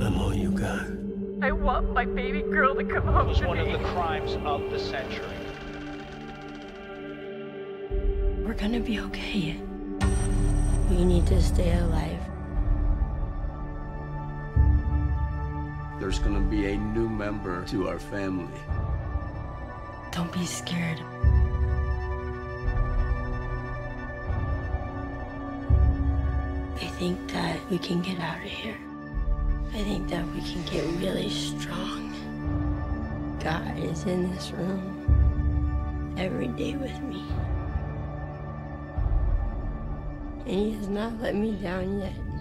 I'm all you got. I want my baby girl to come home. It was one me. of the crimes of the century. We're gonna be okay. We need to stay alive. There's gonna be a new member to our family. Don't be scared. Think that we can get out of here. I think that we can get really strong. God is in this room every day with me. And he has not let me down yet.